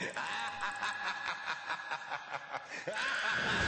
ハハハハ